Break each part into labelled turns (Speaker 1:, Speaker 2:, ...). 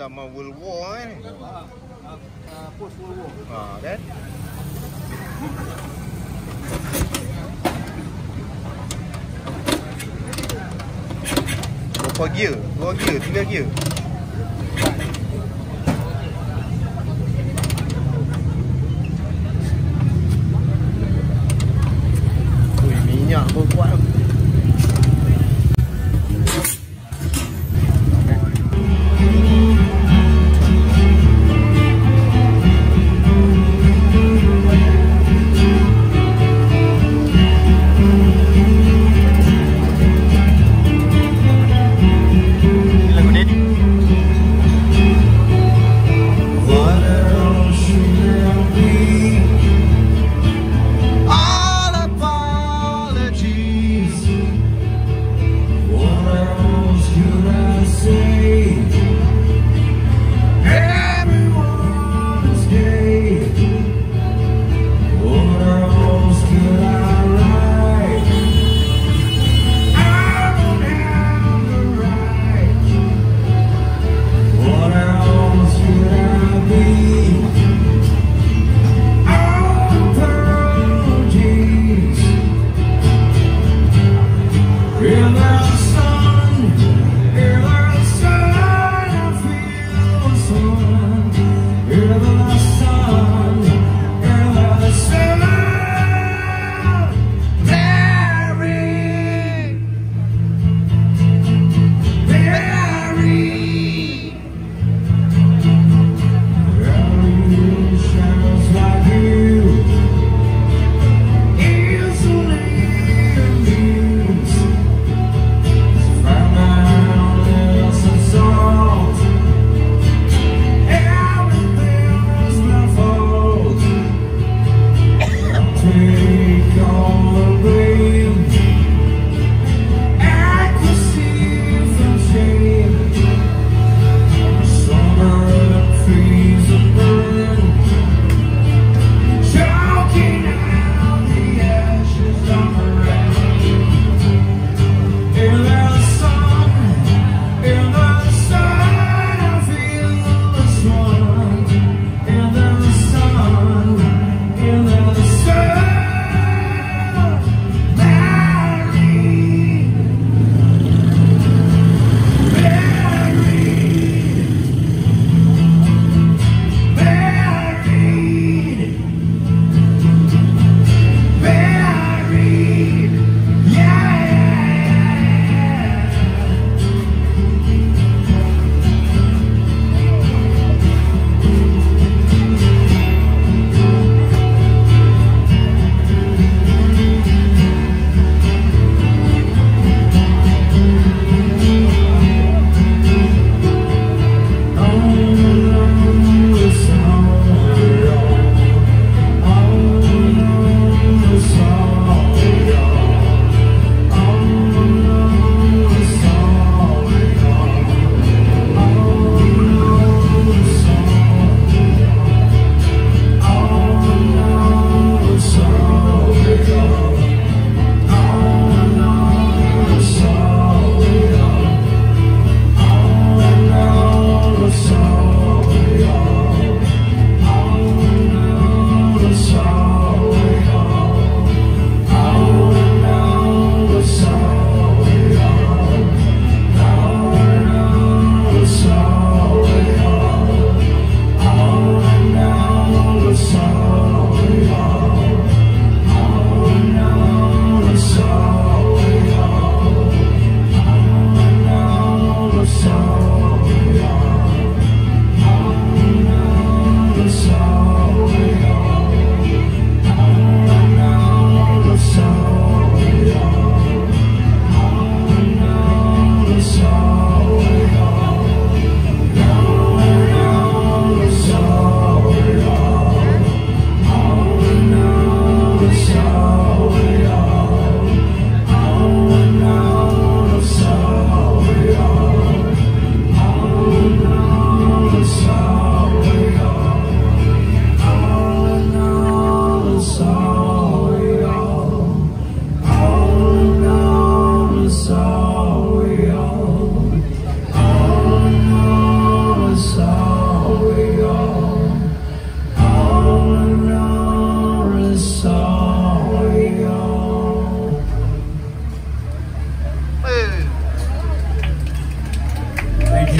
Speaker 1: zaman World War kan.
Speaker 2: Uh, post World War.
Speaker 1: Ha kan? Berapa gear? Dua gear, tiga gear.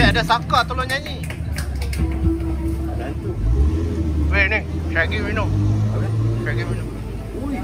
Speaker 2: Cik ada saka tolong nyanyi.
Speaker 3: Dan tu.
Speaker 2: Weh ni, Syagi minum. Syagi minum.
Speaker 3: Ui.